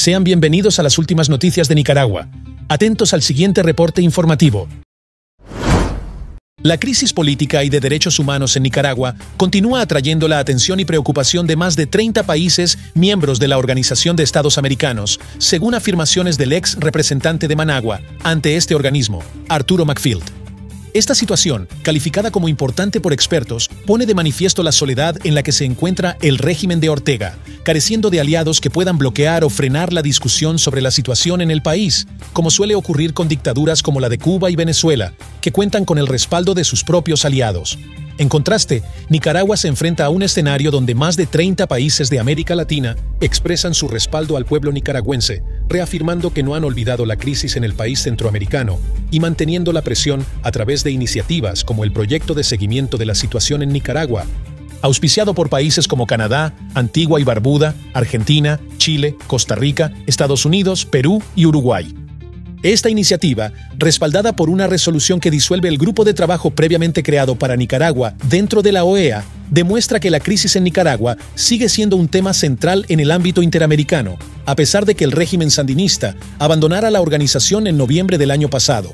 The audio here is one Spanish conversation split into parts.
Sean bienvenidos a las últimas noticias de Nicaragua. Atentos al siguiente reporte informativo. La crisis política y de derechos humanos en Nicaragua continúa atrayendo la atención y preocupación de más de 30 países miembros de la Organización de Estados Americanos, según afirmaciones del ex representante de Managua ante este organismo, Arturo Macfield. Esta situación, calificada como importante por expertos, pone de manifiesto la soledad en la que se encuentra el régimen de Ortega, careciendo de aliados que puedan bloquear o frenar la discusión sobre la situación en el país, como suele ocurrir con dictaduras como la de Cuba y Venezuela, que cuentan con el respaldo de sus propios aliados. En contraste, Nicaragua se enfrenta a un escenario donde más de 30 países de América Latina expresan su respaldo al pueblo nicaragüense, reafirmando que no han olvidado la crisis en el país centroamericano y manteniendo la presión a través de iniciativas como el proyecto de seguimiento de la situación en Nicaragua, auspiciado por países como Canadá, Antigua y Barbuda, Argentina, Chile, Costa Rica, Estados Unidos, Perú y Uruguay. Esta iniciativa, respaldada por una resolución que disuelve el grupo de trabajo previamente creado para Nicaragua dentro de la OEA, demuestra que la crisis en Nicaragua sigue siendo un tema central en el ámbito interamericano, a pesar de que el régimen sandinista abandonara la organización en noviembre del año pasado.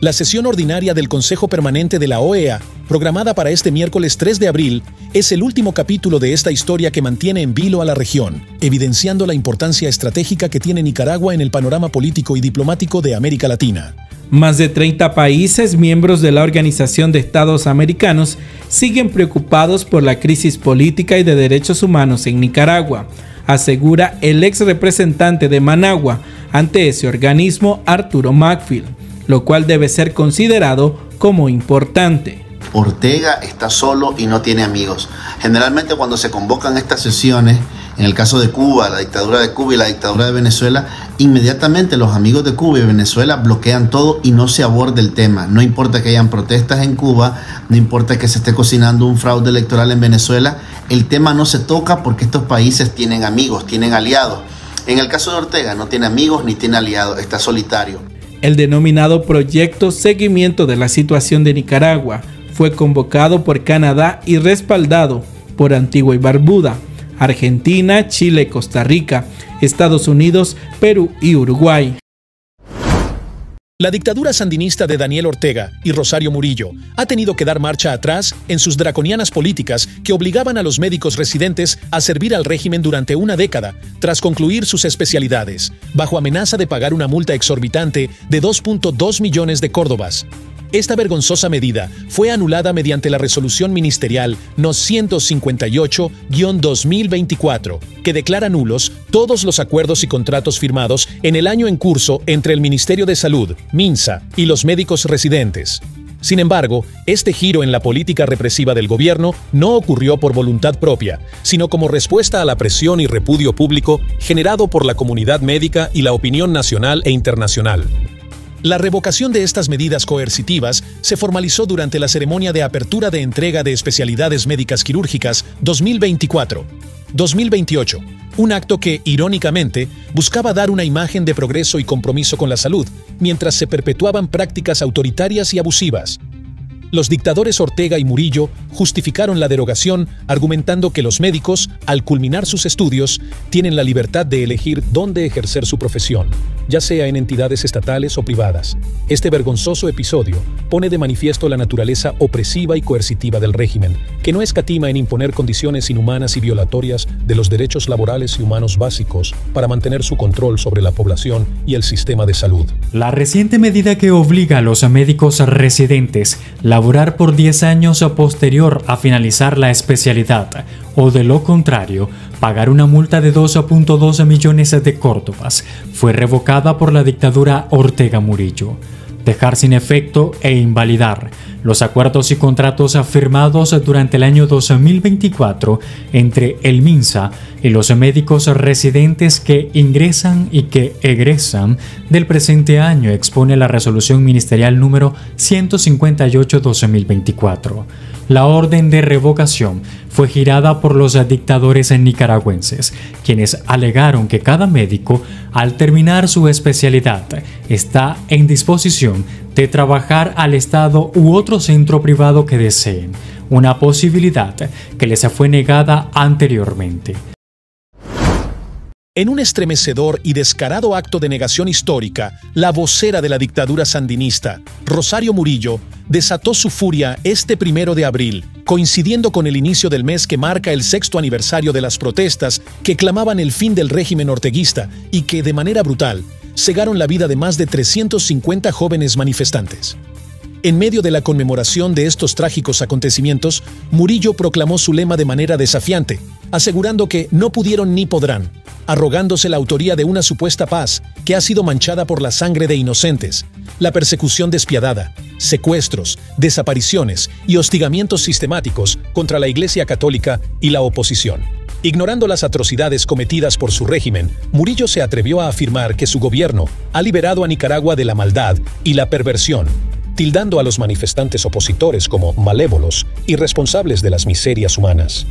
La sesión ordinaria del Consejo Permanente de la OEA, programada para este miércoles 3 de abril, es el último capítulo de esta historia que mantiene en vilo a la región, evidenciando la importancia estratégica que tiene Nicaragua en el panorama político y diplomático de América Latina. Más de 30 países miembros de la Organización de Estados Americanos siguen preocupados por la crisis política y de derechos humanos en Nicaragua, asegura el ex representante de Managua ante ese organismo Arturo Macfield lo cual debe ser considerado como importante. Ortega está solo y no tiene amigos. Generalmente cuando se convocan estas sesiones, en el caso de Cuba, la dictadura de Cuba y la dictadura de Venezuela, inmediatamente los amigos de Cuba y Venezuela bloquean todo y no se aborda el tema. No importa que hayan protestas en Cuba, no importa que se esté cocinando un fraude electoral en Venezuela, el tema no se toca porque estos países tienen amigos, tienen aliados. En el caso de Ortega no tiene amigos ni tiene aliados, está solitario. El denominado Proyecto Seguimiento de la Situación de Nicaragua fue convocado por Canadá y respaldado por Antigua y Barbuda, Argentina, Chile, Costa Rica, Estados Unidos, Perú y Uruguay. La dictadura sandinista de Daniel Ortega y Rosario Murillo ha tenido que dar marcha atrás en sus draconianas políticas que obligaban a los médicos residentes a servir al régimen durante una década, tras concluir sus especialidades, bajo amenaza de pagar una multa exorbitante de 2.2 millones de córdobas. Esta vergonzosa medida fue anulada mediante la resolución ministerial No 158-2024, que declara nulos todos los acuerdos y contratos firmados en el año en curso entre el Ministerio de Salud, MINSA, y los médicos residentes. Sin embargo, este giro en la política represiva del gobierno no ocurrió por voluntad propia, sino como respuesta a la presión y repudio público generado por la comunidad médica y la opinión nacional e internacional. La revocación de estas medidas coercitivas se formalizó durante la ceremonia de apertura de entrega de especialidades médicas quirúrgicas 2024-2028, un acto que, irónicamente, buscaba dar una imagen de progreso y compromiso con la salud, mientras se perpetuaban prácticas autoritarias y abusivas. Los dictadores Ortega y Murillo justificaron la derogación argumentando que los médicos, al culminar sus estudios, tienen la libertad de elegir dónde ejercer su profesión, ya sea en entidades estatales o privadas. Este vergonzoso episodio pone de manifiesto la naturaleza opresiva y coercitiva del régimen, que no escatima en imponer condiciones inhumanas y violatorias de los derechos laborales y humanos básicos para mantener su control sobre la población y el sistema de salud. La reciente medida que obliga a los médicos residentes la laborar por 10 años posterior a finalizar la especialidad o de lo contrario, pagar una multa de 2.2 millones de córdobas fue revocada por la dictadura Ortega Murillo dejar sin efecto e invalidar los acuerdos y contratos firmados durante el año 2024 entre el MINSA y los médicos residentes que ingresan y que egresan del presente año, expone la resolución ministerial número 158-2024. La orden de revocación fue girada por los dictadores nicaragüenses, quienes alegaron que cada médico, al terminar su especialidad, está en disposición de trabajar al Estado u otro centro privado que deseen, una posibilidad que les fue negada anteriormente. En un estremecedor y descarado acto de negación histórica, la vocera de la dictadura sandinista, Rosario Murillo, desató su furia este primero de abril, coincidiendo con el inicio del mes que marca el sexto aniversario de las protestas que clamaban el fin del régimen orteguista y que, de manera brutal, cegaron la vida de más de 350 jóvenes manifestantes. En medio de la conmemoración de estos trágicos acontecimientos, Murillo proclamó su lema de manera desafiante, asegurando que no pudieron ni podrán, arrogándose la autoría de una supuesta paz que ha sido manchada por la sangre de inocentes, la persecución despiadada, secuestros, desapariciones y hostigamientos sistemáticos contra la Iglesia Católica y la oposición. Ignorando las atrocidades cometidas por su régimen, Murillo se atrevió a afirmar que su gobierno ha liberado a Nicaragua de la maldad y la perversión, tildando a los manifestantes opositores como malévolos y responsables de las miserias humanas.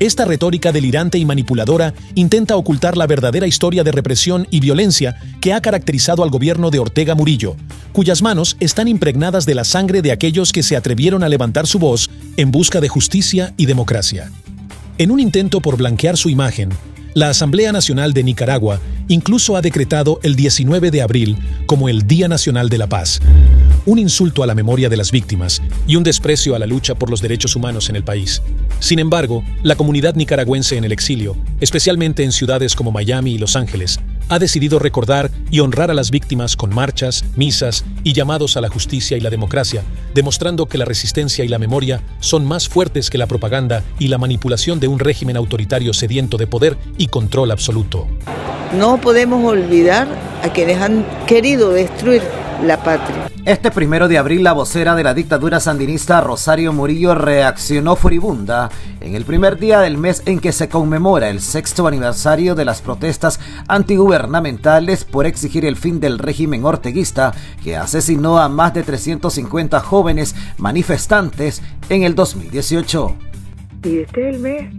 Esta retórica delirante y manipuladora intenta ocultar la verdadera historia de represión y violencia que ha caracterizado al gobierno de Ortega Murillo, cuyas manos están impregnadas de la sangre de aquellos que se atrevieron a levantar su voz en busca de justicia y democracia. En un intento por blanquear su imagen, la Asamblea Nacional de Nicaragua incluso ha decretado el 19 de abril como el Día Nacional de la Paz, un insulto a la memoria de las víctimas y un desprecio a la lucha por los derechos humanos en el país. Sin embargo, la comunidad nicaragüense en el exilio, especialmente en ciudades como Miami y Los Ángeles, ha decidido recordar y honrar a las víctimas con marchas, misas y llamados a la justicia y la democracia, demostrando que la resistencia y la memoria son más fuertes que la propaganda y la manipulación de un régimen autoritario sediento de poder y control absoluto. No podemos olvidar a quienes han querido destruir la patria. Este primero de abril, la vocera de la dictadura sandinista Rosario Murillo reaccionó furibunda en el primer día del mes en que se conmemora el sexto aniversario de las protestas antigubernamentales por exigir el fin del régimen orteguista que asesinó a más de 350 jóvenes manifestantes en el 2018. Y este es el mes,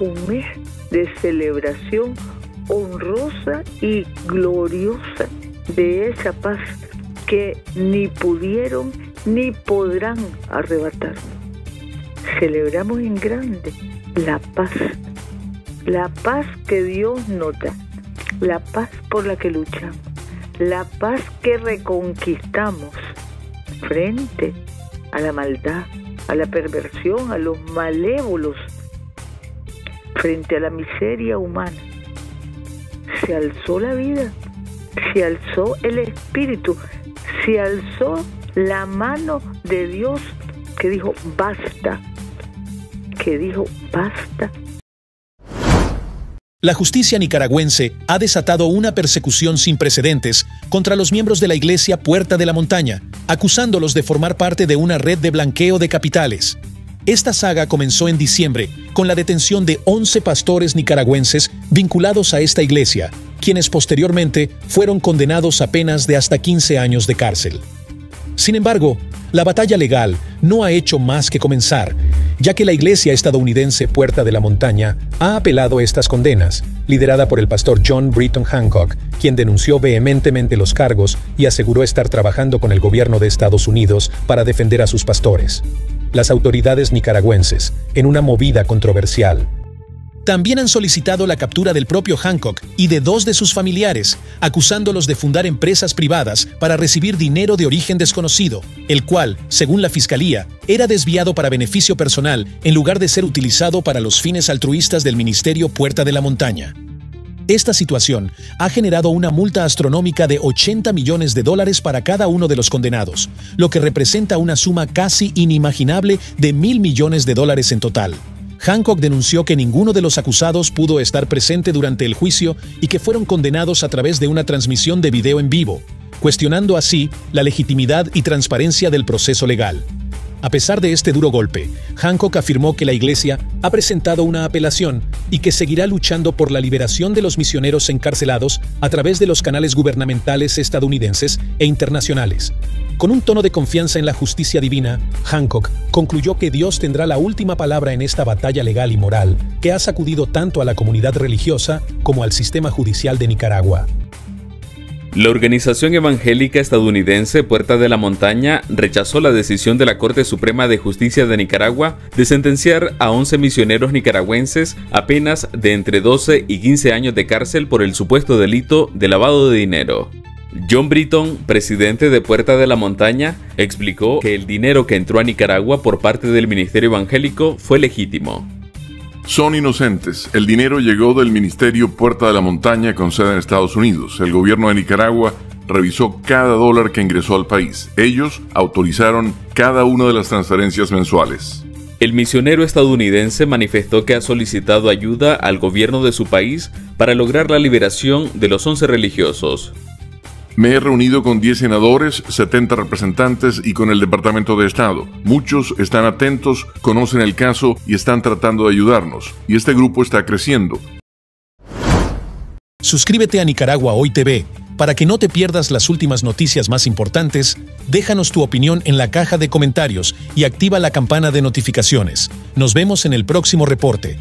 un mes de celebración honrosa y gloriosa de esa paz que ni pudieron ni podrán arrebatar. Celebramos en grande la paz, la paz que Dios nota, la paz por la que luchamos, la paz que reconquistamos frente a la maldad, a la perversión, a los malévolos, frente a la miseria humana. Se alzó la vida se alzó el Espíritu, se alzó la mano de Dios que dijo, basta, que dijo, basta. La justicia nicaragüense ha desatado una persecución sin precedentes contra los miembros de la Iglesia Puerta de la Montaña, acusándolos de formar parte de una red de blanqueo de capitales. Esta saga comenzó en diciembre con la detención de 11 pastores nicaragüenses vinculados a esta iglesia, quienes posteriormente fueron condenados a penas de hasta 15 años de cárcel. Sin embargo, la batalla legal no ha hecho más que comenzar, ya que la iglesia estadounidense Puerta de la Montaña ha apelado estas condenas, liderada por el pastor John Britton Hancock, quien denunció vehementemente los cargos y aseguró estar trabajando con el gobierno de Estados Unidos para defender a sus pastores. Las autoridades nicaragüenses, en una movida controversial, también han solicitado la captura del propio Hancock y de dos de sus familiares, acusándolos de fundar empresas privadas para recibir dinero de origen desconocido, el cual, según la Fiscalía, era desviado para beneficio personal en lugar de ser utilizado para los fines altruistas del Ministerio Puerta de la Montaña. Esta situación ha generado una multa astronómica de 80 millones de dólares para cada uno de los condenados, lo que representa una suma casi inimaginable de mil millones de dólares en total. Hancock denunció que ninguno de los acusados pudo estar presente durante el juicio y que fueron condenados a través de una transmisión de video en vivo, cuestionando así la legitimidad y transparencia del proceso legal. A pesar de este duro golpe, Hancock afirmó que la Iglesia ha presentado una apelación y que seguirá luchando por la liberación de los misioneros encarcelados a través de los canales gubernamentales estadounidenses e internacionales. Con un tono de confianza en la justicia divina, Hancock concluyó que Dios tendrá la última palabra en esta batalla legal y moral que ha sacudido tanto a la comunidad religiosa como al sistema judicial de Nicaragua. La organización evangélica estadounidense Puerta de la Montaña rechazó la decisión de la Corte Suprema de Justicia de Nicaragua de sentenciar a 11 misioneros nicaragüenses a penas de entre 12 y 15 años de cárcel por el supuesto delito de lavado de dinero. John Britton, presidente de Puerta de la Montaña, explicó que el dinero que entró a Nicaragua por parte del Ministerio Evangélico fue legítimo. Son inocentes. El dinero llegó del Ministerio Puerta de la Montaña con sede en Estados Unidos. El gobierno de Nicaragua revisó cada dólar que ingresó al país. Ellos autorizaron cada una de las transferencias mensuales. El misionero estadounidense manifestó que ha solicitado ayuda al gobierno de su país para lograr la liberación de los 11 religiosos. Me he reunido con 10 senadores, 70 representantes y con el Departamento de Estado. Muchos están atentos, conocen el caso y están tratando de ayudarnos. Y este grupo está creciendo. Suscríbete a Nicaragua Hoy TV para que no te pierdas las últimas noticias más importantes. Déjanos tu opinión en la caja de comentarios y activa la campana de notificaciones. Nos vemos en el próximo reporte.